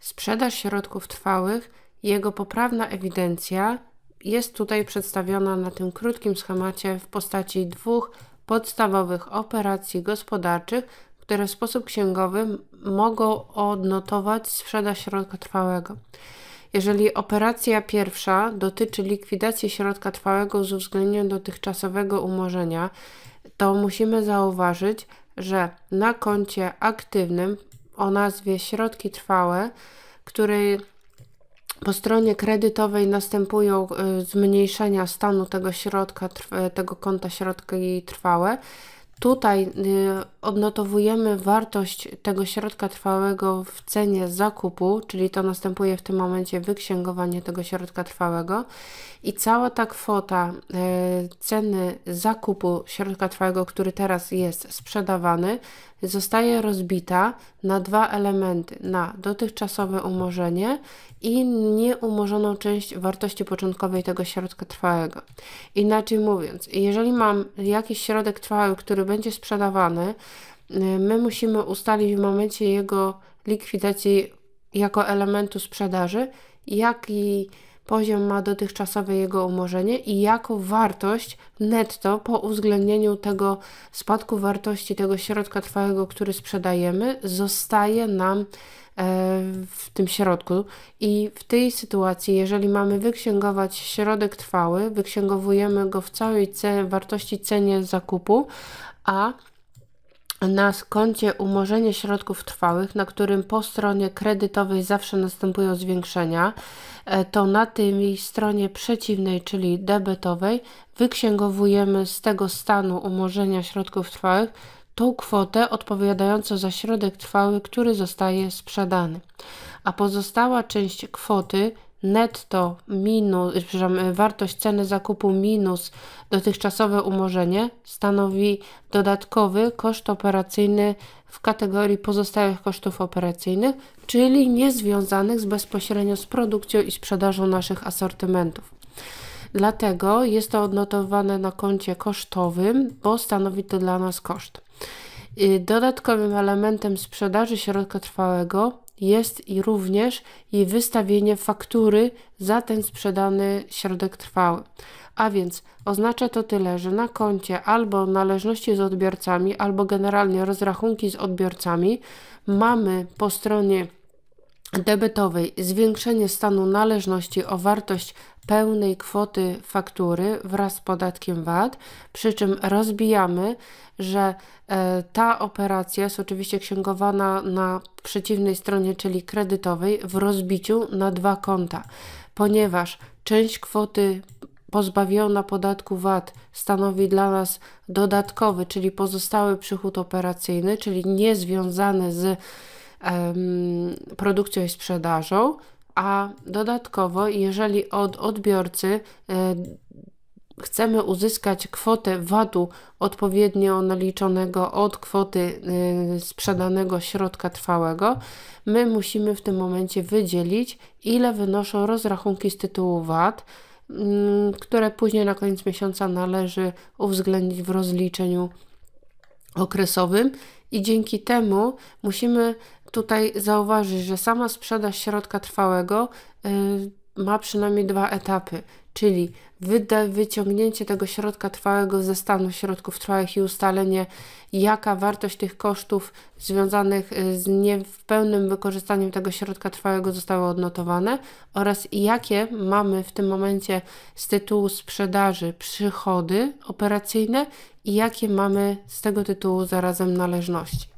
sprzedaż środków trwałych, jego poprawna ewidencja jest tutaj przedstawiona na tym krótkim schemacie w postaci dwóch podstawowych operacji gospodarczych, które w sposób księgowy mogą odnotować sprzedaż środka trwałego. Jeżeli operacja pierwsza dotyczy likwidacji środka trwałego z uwzględnieniem dotychczasowego umorzenia, to musimy zauważyć, że na koncie aktywnym o nazwie środki trwałe, której po stronie kredytowej następują y, zmniejszenia stanu tego środka, tego konta środki trwałe, Tutaj y, odnotowujemy wartość tego środka trwałego w cenie zakupu, czyli to następuje w tym momencie wyksięgowanie tego środka trwałego i cała ta kwota y, ceny zakupu środka trwałego, który teraz jest sprzedawany, zostaje rozbita na dwa elementy: na dotychczasowe umorzenie i nieumorzoną część wartości początkowej tego środka trwałego. Inaczej mówiąc, jeżeli mam jakiś środek trwały, który będzie sprzedawany, y, my musimy ustalić w momencie jego likwidacji jako elementu sprzedaży, jaki poziom ma dotychczasowe jego umorzenie i jaką wartość netto po uwzględnieniu tego spadku wartości tego środka trwałego, który sprzedajemy, zostaje nam E, w tym środku. I w tej sytuacji, jeżeli mamy wyksięgować środek trwały, wyksięgowujemy go w całej wartości cenie zakupu, a na koncie umorzenie środków trwałych, na którym po stronie kredytowej zawsze następują zwiększenia, e, to na tej stronie przeciwnej, czyli debetowej, wyksięgowujemy z tego stanu umorzenia środków trwałych tą kwotę odpowiadającą za środek trwały, który zostaje sprzedany. A pozostała część kwoty netto minus, przepraszam, wartość ceny zakupu minus dotychczasowe umorzenie stanowi dodatkowy koszt operacyjny w kategorii pozostałych kosztów operacyjnych, czyli niezwiązanych z bezpośrednio z produkcją i sprzedażą naszych asortymentów. Dlatego jest to odnotowane na koncie kosztowym, bo stanowi to dla nas koszt. Dodatkowym elementem sprzedaży środka trwałego jest i również i wystawienie faktury za ten sprzedany środek trwały. A więc oznacza to tyle, że na koncie albo należności z odbiorcami, albo generalnie rozrachunki z odbiorcami mamy po stronie debetowej zwiększenie stanu należności o wartość pełnej kwoty faktury wraz z podatkiem VAT, przy czym rozbijamy, że e, ta operacja jest oczywiście księgowana na przeciwnej stronie, czyli kredytowej, w rozbiciu na dwa konta, ponieważ część kwoty pozbawiona podatku VAT stanowi dla nas dodatkowy, czyli pozostały przychód operacyjny, czyli niezwiązany z produkcją i sprzedażą, a dodatkowo, jeżeli od odbiorcy e, chcemy uzyskać kwotę VAT-u odpowiednio naliczonego od kwoty e, sprzedanego środka trwałego, my musimy w tym momencie wydzielić, ile wynoszą rozrachunki z tytułu VAT, mm, które później na koniec miesiąca należy uwzględnić w rozliczeniu okresowym. I dzięki temu musimy tutaj zauważyć, że sama sprzedaż środka trwałego y, ma przynajmniej dwa etapy, czyli wyciągnięcie tego środka trwałego ze stanu środków trwałych i ustalenie, jaka wartość tych kosztów związanych y, z nie w pełnym wykorzystaniem tego środka trwałego zostały odnotowane oraz jakie mamy w tym momencie z tytułu sprzedaży przychody operacyjne i jakie mamy z tego tytułu zarazem należności.